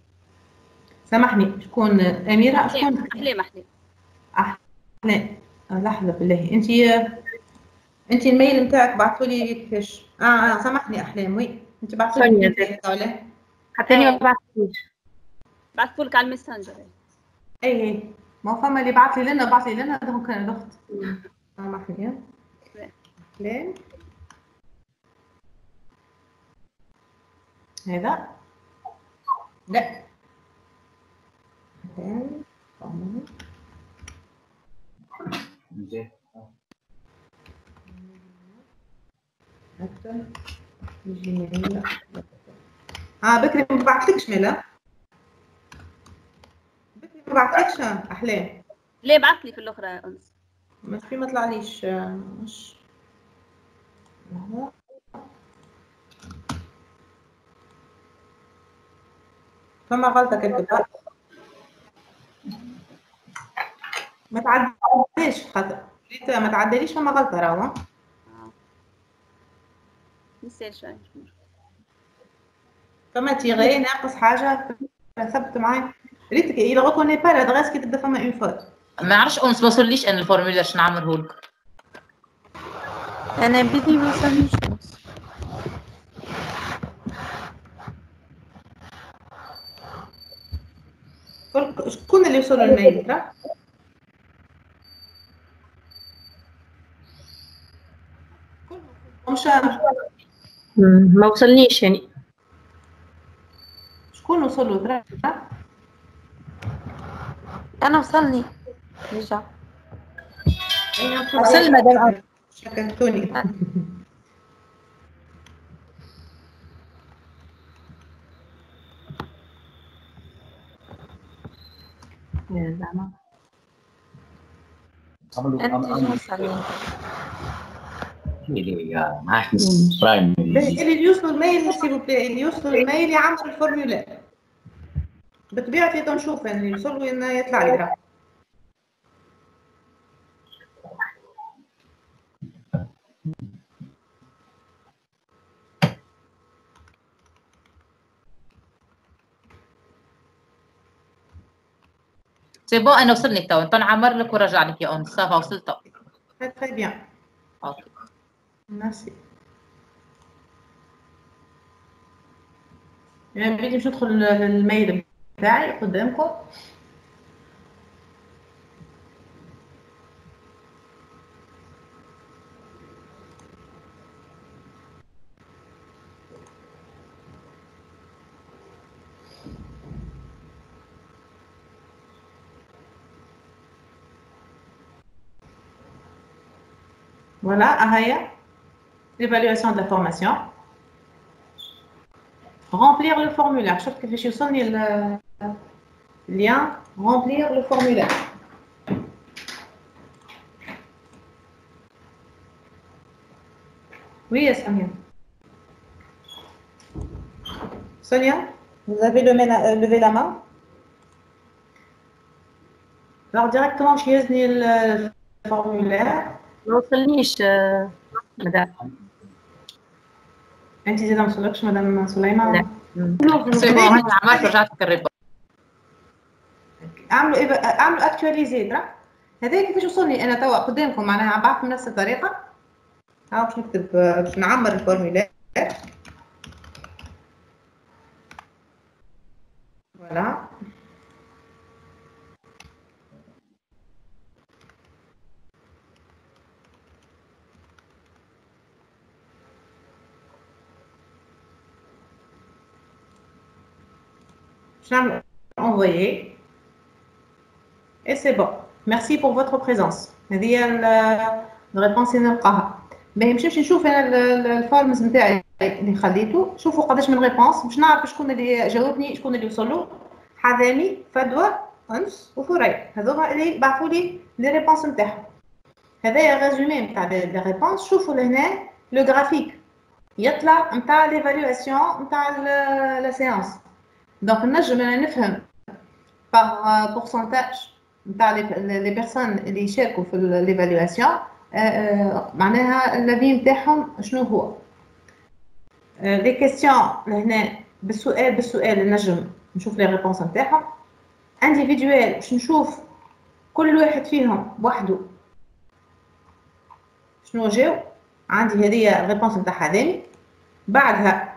سامحني شكون؟ أميرة؟ شكون؟ أحلام أحلام. أحلام. لحظة بالله. أنت أنت ال mail نتاعك بعثوا لي كيفاش آه, آه سامحني أحلام. oui أنت بعثوا لي ولا حتى أنا ما بعثتليش. بعثوا لك على ال Messenger. أي أي ما فما اللي بعث لي لنا بعث لي لنا donc الأخت سامحني. أحلام. هذا لا زين آه بكري ما بعثلكش ملا بكري ما بعثلكش احلام ليه بعث لي في الاخرى يا انس مش في ما طلعليش مش فما غلطة كتبت ما تعديش خاطر ما تعديليش فما غلطة راهو شوية. فما تيغي ناقص حاجة؟ ثبت معايا. ريتك إلا غوكوني با لادغيس كي تبدا فما اون فوت ما عرفش اونس ما وصليش أنا الفورمولير شنو نعمله لك أنا بدي ما وصلنيش. شكون اللي وصل الميل ترى ما وصلنيش يعني شكون وصل له ترى أنا وصلني رجع وصل مدام شكرتوني زعما برايم اللي يوصلوا الميل سي بلاي اللي يوصلوا الميل يعملوا الفورمولير بطبيعتي نشوف اللي يوصلوا يطلع لي c'est bon أنا وصلني تو انت نعمر لك ورجع لك يا ام ça va وصلت très bien OK merci يعني بدي باش ندخل ال mail بتاعي قدامكم Voilà, Ahaya. L'évaluation de la formation. Remplir le formulaire. Je suis le lien. Remplir le formulaire. Oui, Sonia. Sonia, vous avez levé la main Alors directement, je le formulaire. ما وصلنيش مدام. انت زيدا ما وصلكش مدام سليمان لا. عملت رجعت الريبورت. أعملوا أعملوا actualiser درا هذا كيفاش وصلني؟ أنا توا قدامكم معناها عم بعث بنفس الطريقة. ها باش نكتب باش نعمر ال formulaire Voilà. Je envoyer. Et c'est bon. Merci pour votre présence. هذه ال réponse اللي نلقاها ما يمشيش نشوف أنا ال Forms نتاعي اللي خليته شوفوا قداش من réponse باش نعرف شكون اللي جاوبني شكون اللي وصلوا حذامي فدوى انس وفري هذوما اللي بعثوا لي les réponses نتاعهم هذا résumé نتاع les réponses شوفوا لهنا le graphique يطلع نتاع l'évaluation نتاع la séance donc نجم أنا نفهم par pourcentage نتاع les personnes اللي يشاركوا في l'évaluation معناها الذي نتاعهم شنو هو les questions لهنا بالسؤال بالسؤال نجم نشوف les réponses نتاعهم individuelles باش نشوف كل واحد فيهم بوحدو شنو جاو عندي هذه ال réponse نتاع هذاني بعدها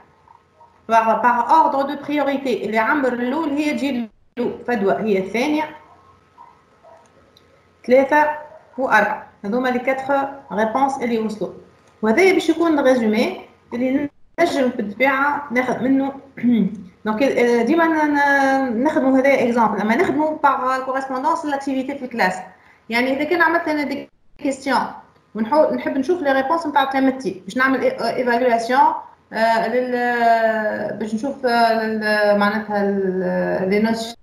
par ordre de priorité اللي عمر الأول هي تجي له فدوى هي الثانية ثلاثة واربعه هذوما les quatre réponses اللي وصلوا وهذا باش يكون résumé اللي نجم بالطبيعه ناخذ منه donc ديما نخدموا هذا exemple اما نخدموا par correspondance l'activité في ال classe يعني اذا كان عملت أنا des questions ونحاول نحب نشوف les réponses نتاع تلامذتي باش نعمل évaluation لل باش نشوف معناتها les notions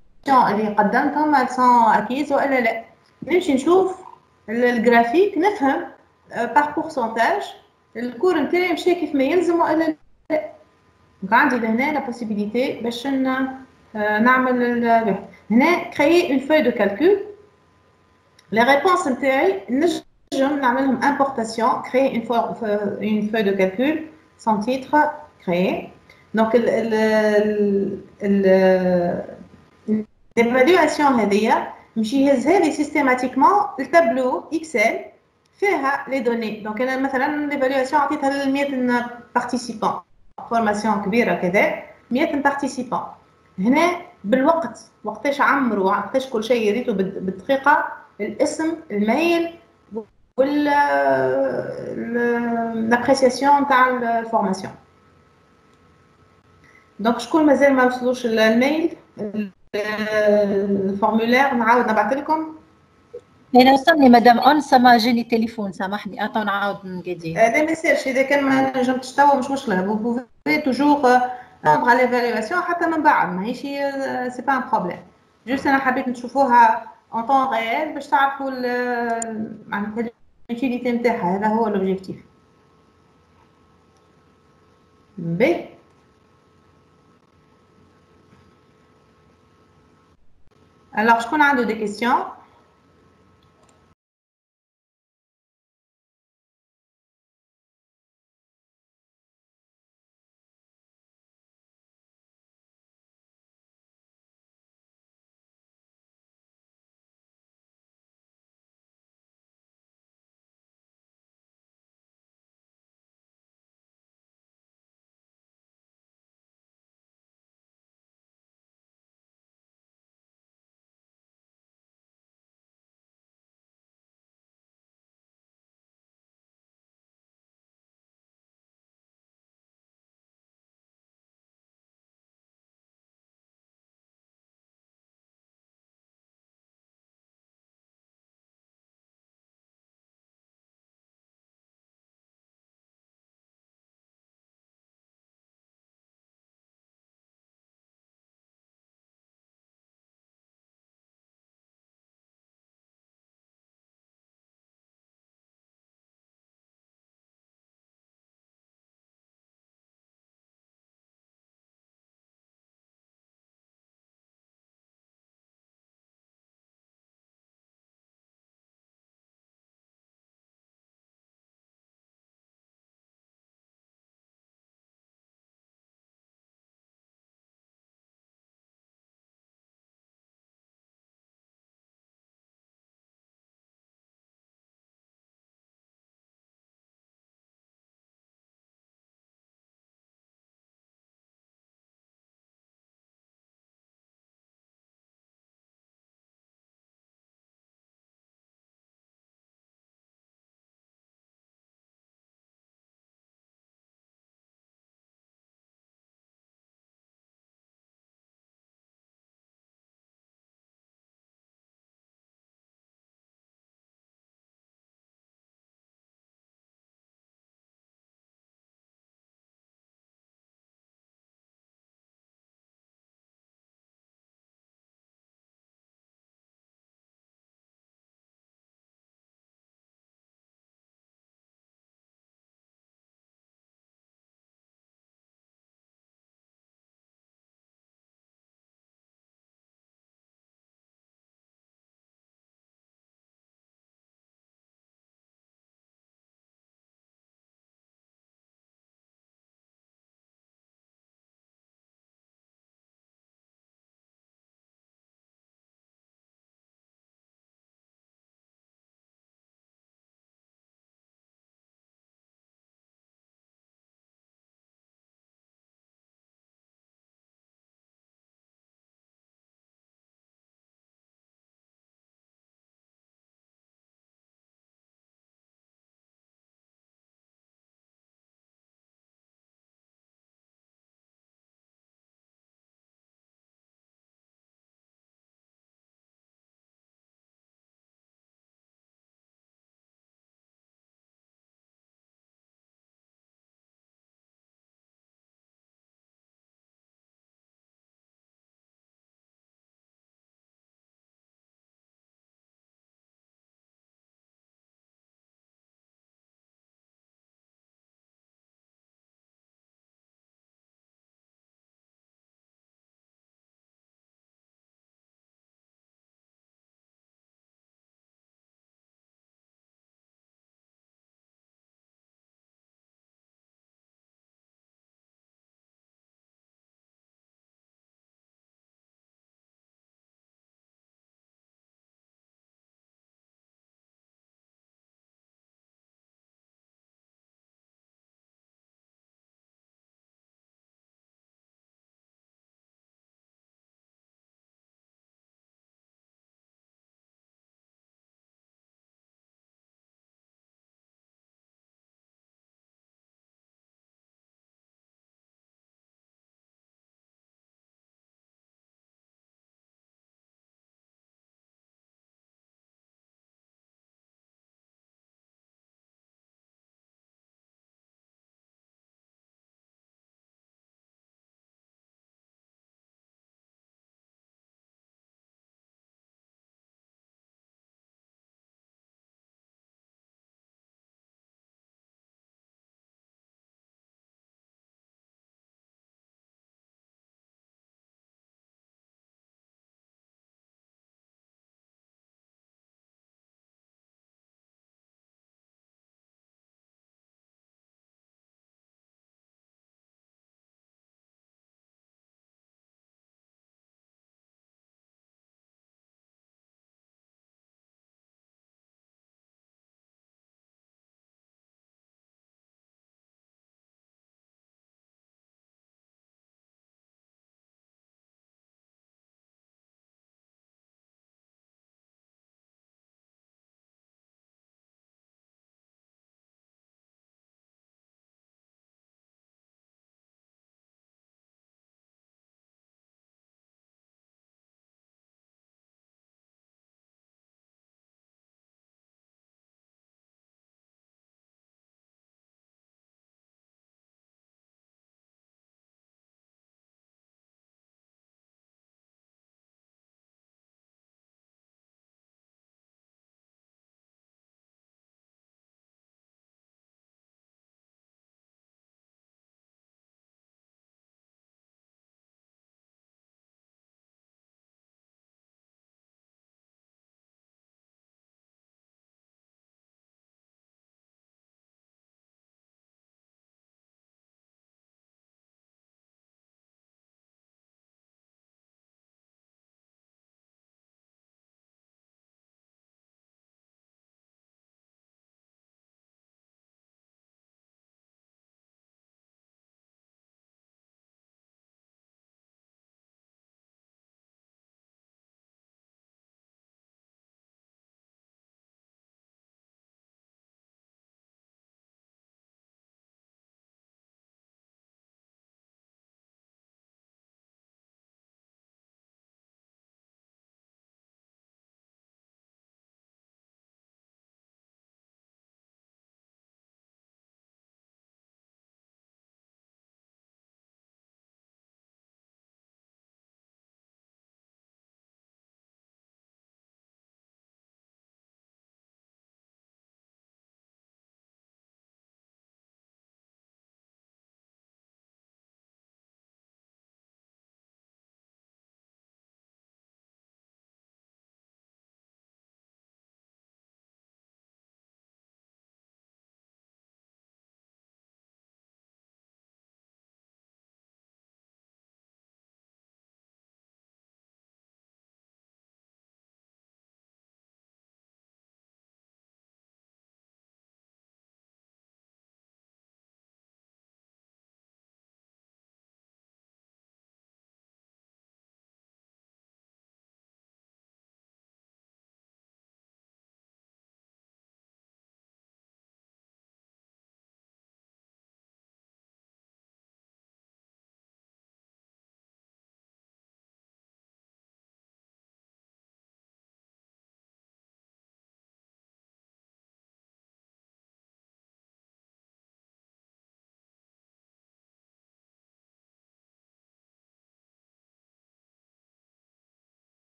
اللي قدمتهم sont acquises وإلا لا. نمشي نشوف الجرافيك نفهم par pourcentage ال cours نتاعي مشى كيف ما يلزم وإلا لا. donc عندي لهنا la possibilité باش نعمل هنا créer une feuille de calcul les réponses نتاعي نجم نعملهم importation créer une feuille de calcul sans titre créé. Donc, l'évaluation هذه مش يهزها لي systématiquement ال tableau Excel فيها les données donc أنا مثلا l'évaluation عطيتها ل 100 participants formation كبيره كذا 100 participants هنا بالوقت. وقتاش عمروا وقتاش كل شيء ريتو بالدقيقه الاسم ال mail l'appréciation تاع ال formation donc شكون مازال ما وصلوش ال mail ال formulaire نعاود نبعث لكم أنا وصلني مدام انسه ما جاني تليفون سامحني اعطوا نعاود نقدي هذا ما يصيرش اذا كان ما نجمتش توا مش مشكله pouvez toujours prendre l'évaluation حتى من بعد ماهيش c'est pas un problème juste أنا حبيت نشوفوها en temps réel باش تعرفوا معناتها l'utilité نتاعها هذا هو l'objectif B alors شكون عنده des questions